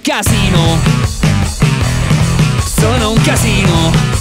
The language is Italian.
un casino. Sono un casino.